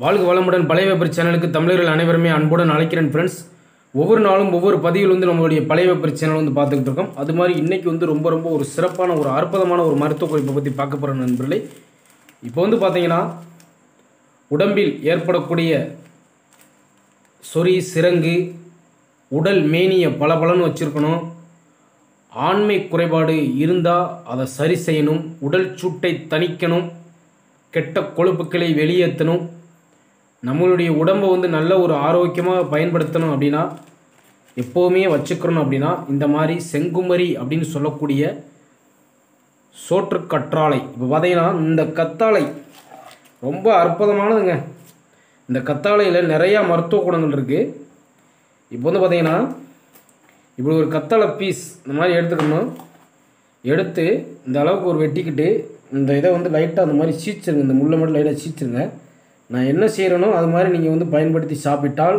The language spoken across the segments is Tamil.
வாழ்க வளமுடன் பழைய பேப்பர் சேனலுக்கு தமிழர்கள் அனைவருமே அன்புடன் அழைக்கிறேன் ஃப்ரெண்ட்ஸ் ஒவ்வொரு நாளும் ஒவ்வொரு பதிவில் வந்து நம்மளுடைய பழைய பேப்பர் சேனல் வந்து பார்த்துக்கிட்டு இருக்கோம். அது மாதிரி இன்றைக்கி வந்து ரொம்ப ரொம்ப ஒரு சிறப்பான ஒரு அற்புதமான ஒரு மருத்துவ குறிப்பை பற்றி பார்க்க போகிற நண்பர்களே. இப்போ வந்து பார்த்தீங்கன்னா உடம்பில் ஏற்படக்கூடிய சொறி சிறங்கு உடல் மேனிய பளபளன்னு வச்சுருக்கணும். ஆண்மை குறைபாடு இருந்தால் அதை சரி செய்யணும். உடல் சூட்டை தணிக்கணும். கெட்ட கொழுப்புக்களை வெளியேற்றணும். நம்மளுடைய உடம்பை வந்து நல்ல ஒரு ஆரோக்கியமாக பயன்படுத்தணும் அப்படின்னா எப்போவுமே வச்சுக்கிறணும் அப்படின்னா இந்த மாதிரி செங்குமரி அப்படின்னு சொல்லக்கூடிய சோற்று கற்றாழை. இப்போ பார்த்தீங்கன்னா இந்த கத்தாழை ரொம்ப அற்புதமானதுங்க. இந்த கத்தாழையில் நிறையா மருத்துவ குணங்கள் இருக்குது இப்போ வந்து பார்த்தீங்கன்னா இப்படி ஒரு கத்தாழை பீஸ் இந்த மாதிரி எடுத்துக்கணும். எடுத்து இந்த அளவுக்கு ஒரு வெட்டிக்கிட்டு இந்த இதை வந்து லைட்டாக அந்த மாதிரி சீச்சிருங்க. இந்த முள்ளை மட்டும் லைட்டாக சீச்சிருங்க. நான் என்ன செய்கிறேனோ அது மாதிரி நீங்கள் வந்து பயன்படுத்தி சாப்பிட்டால்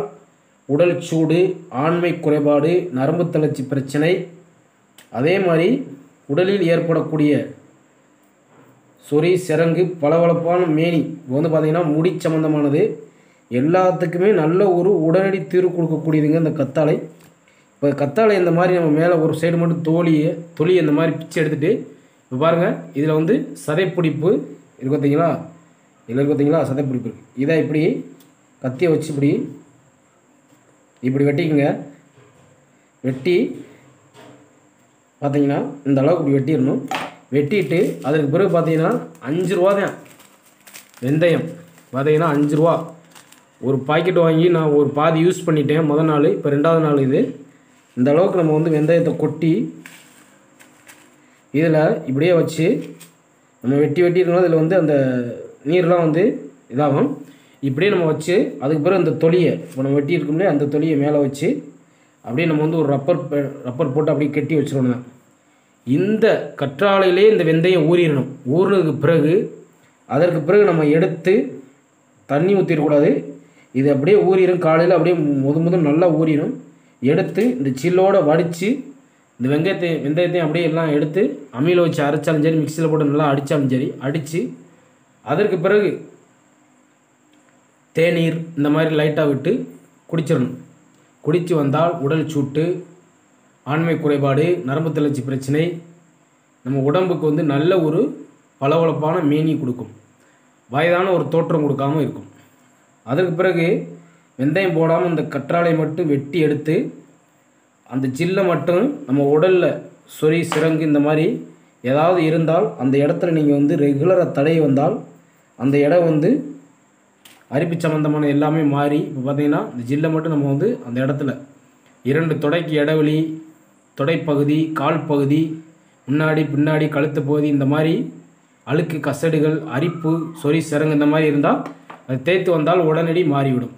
உடல் சூடு ஆண்மை குறைபாடு நரம்பு தளர்ச்சி பிரச்சனை அதே மாதிரி உடலில் ஏற்படக்கூடிய சொறி சிரங்கு பளபளப்பான மேனி இப்போ வந்து பார்த்திங்கன்னா முடி சம்மந்தமானது எல்லாத்துக்குமே நல்ல ஒரு உடனடி தீர்வு கொடுக்கக்கூடியதுங்க இந்த கத்தாழை. இப்போ கத்தாழை இந்த மாதிரி நம்ம மேலே ஒரு சைடு மட்டும் தோலியை தொலியை இந்த மாதிரி பிச்சு எடுத்துகிட்டு இப்போ பாருங்கள் இதில் வந்து சதைப்பிடிப்பு இருக்கு பார்த்தீங்களா இதில் பார்த்திங்களா சதை சதைப்பிடிப்பு இருக்குது இதை இப்படி கத்தியை வச்சு இப்படி இப்படி வெட்டிக்குங்க. வெட்டி பார்த்தீங்கன்னா இந்த அளவுக்கு இப்படி வெட்டிடணும். வெட்டிட்டு அதுக்கு பிறகு பார்த்தீங்கன்னா அஞ்சு ரூபா தான். வெந்தயம் பார்த்தீங்கன்னா அஞ்சு ரூபா. ஒரு பாக்கெட் வாங்கி நான் ஒரு பாதி யூஸ் பண்ணிட்டேன். முதல் நாள் இப்போ ரெண்டாவது நாள் இது. இந்த அளவுக்கு நம்ம வந்து வெந்தயத்தை கொட்டி இதில் இப்படியே வச்சு நம்ம வெட்டி வெட்டி இருக்கணும் இதில் வந்து அந்த நீர்லாம் வந்து இதாகும். இப்படியே நம்ம வச்சு அதுக்கு பிறகு அந்த தொலியை இப்போ நம்ம வெட்டி இருக்கோம்லே அந்த தொலியை மேலே வச்சு அப்படியே நம்ம வந்து ஒரு ரப்பர் ரப்பர் போட்டு அப்படியே கட்டி வச்சிடணும் இந்த கற்றாழையிலே இந்த வெந்தயம் ஊறிடணும். ஊறினதுக்கு பிறகு அதற்கு பிறகு நம்ம எடுத்து தண்ணி ஊற்றிடக்கூடாது இது அப்படியே ஊறிடும் காலையில் அப்படியே முது முது நல்லா ஊறிடும் எடுத்து இந்த சில்லோடு வடித்து இந்த வெங்காயத்தை வெந்தயத்தையும் அப்படியே எல்லாம் எடுத்து அம்மியில் வச்சு அரைச்சாலும் சரி மிக்சியில் போட்டு நல்லா அடித்தாலும் சரி அடித்து அதற்கு பிறகு தேநீர் இந்த மாதிரி லைட்டாக விட்டு குடிச்சிடணும். குடித்து வந்தால் உடல் சூட்டு ஆண்மை குறைபாடு நரம்பு தளர்ச்சி பிரச்சனை நம்ம உடம்புக்கு வந்து நல்ல ஒரு பளபளப்பான மேனி கொடுக்கும். வயதான ஒரு தோற்றம் கொடுக்காம இருக்கும். அதற்கு பிறகு வெந்தயம் போடாமல் இந்த கற்றாழை மட்டும் வெட்டி எடுத்து அந்த ஜில்லை மட்டும் நம்ம உடலில் சொறி சிரங்கு இந்த மாதிரி ஏதாவது இருந்தால் அந்த இடத்துல நீங்கள் வந்து ரெகுலராக தடை வந்தால் அந்த இடம் வந்து அரிப்பு சம்மந்தமான எல்லாமே மாறி இப்போ பார்த்தீங்கன்னா இந்த ஜில்லை மட்டும் நம்ம வந்து அந்த இடத்துல. இரண்டு தொடைக்கு இடைவெளி தொடைப்பகுதி கால் பகுதி முன்னாடி பின்னாடி கழுத்து பகுதி இந்த மாதிரி அழுக்கு கசடுகள் அரிப்பு சொறி சிறங்கு இந்த மாதிரி இருந்தால் அது தேய்த்து வந்தால் உடனடி மாறிவிடும்.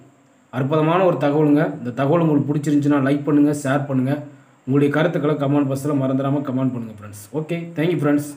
அற்புதமான ஒரு தகவலுங்க. இந்த தகவல் உங்களுக்கு பிடிச்சிருந்துச்சுன்னா லைக் பண்ணுங்கள் ஷேர் பண்ணுங்கள் உங்களுடைய கருத்துக்களை கமெண்ட் பாக்ஸில் மறந்துடாமல் கமெண்ட் பண்ணுங்கள் ஃப்ரெண்ட்ஸ் ஓகே தேங்க்யூ ஃப்ரெண்ட்ஸ்